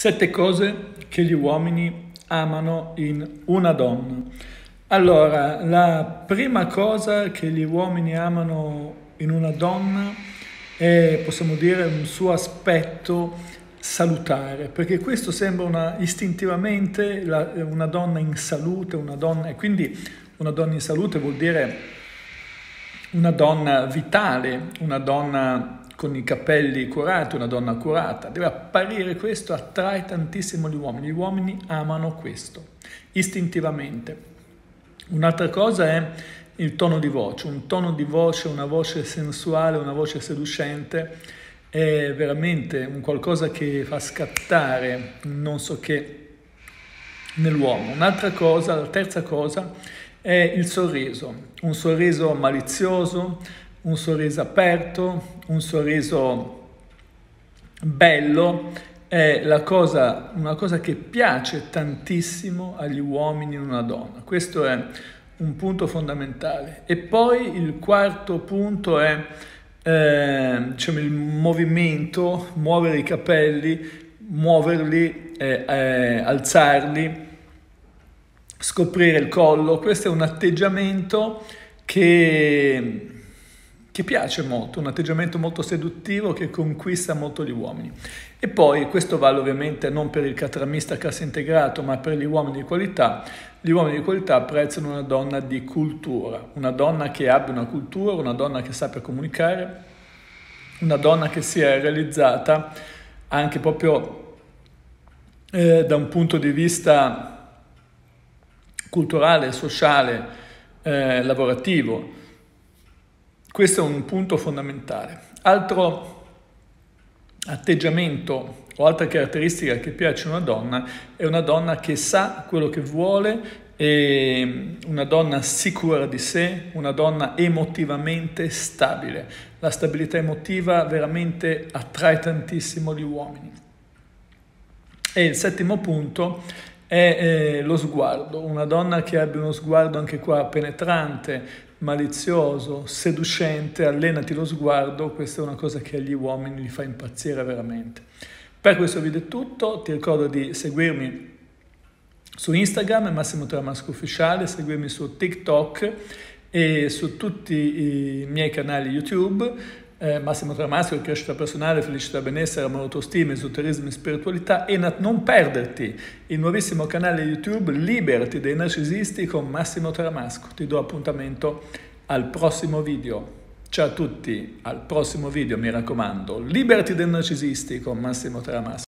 Sette cose che gli uomini amano in una donna. Allora, la prima cosa che gli uomini amano in una donna è, possiamo dire, un suo aspetto salutare, perché questo sembra una, istintivamente la, una donna in salute, una donna, e quindi una donna in salute vuol dire una donna vitale, una donna con i capelli curati, una donna curata, deve apparire questo, attrae tantissimo gli uomini, gli uomini amano questo, istintivamente. Un'altra cosa è il tono di voce, un tono di voce, una voce sensuale, una voce seducente, è veramente un qualcosa che fa scattare non so che nell'uomo. Un'altra cosa, la terza cosa, è il sorriso, un sorriso malizioso, un sorriso aperto, un sorriso bello, è cosa, una cosa che piace tantissimo agli uomini in una donna. Questo è un punto fondamentale. E poi il quarto punto è eh, diciamo, il movimento, muovere i capelli, muoverli, eh, eh, alzarli, scoprire il collo. Questo è un atteggiamento che che piace molto, un atteggiamento molto seduttivo che conquista molto gli uomini. E poi questo vale ovviamente non per il catramista cassa integrato, ma per gli uomini di qualità. Gli uomini di qualità apprezzano una donna di cultura, una donna che abbia una cultura, una donna che sappia comunicare, una donna che sia realizzata anche proprio eh, da un punto di vista culturale, sociale, eh, lavorativo questo è un punto fondamentale. Altro atteggiamento o altra caratteristica che piace a una donna è una donna che sa quello che vuole, una donna sicura di sé, una donna emotivamente stabile. La stabilità emotiva veramente attrae tantissimo gli uomini. E il settimo punto è eh, lo sguardo, una donna che abbia uno sguardo anche qua penetrante, malizioso, seducente, allenati lo sguardo, questa è una cosa che agli uomini li fa impazzire veramente. Per questo video è tutto, ti ricordo di seguirmi su Instagram, Massimo Tramasco Ufficiale, seguirmi su TikTok e su tutti i miei canali YouTube eh, Massimo Tramasco, crescita personale, felicità, benessere, amore, autostima, esoterismo e spiritualità e non perderti il nuovissimo canale YouTube Liberati dai narcisisti con Massimo Tramasco. Ti do appuntamento al prossimo video. Ciao a tutti, al prossimo video mi raccomando, Liberati dai narcisisti con Massimo Tramasco.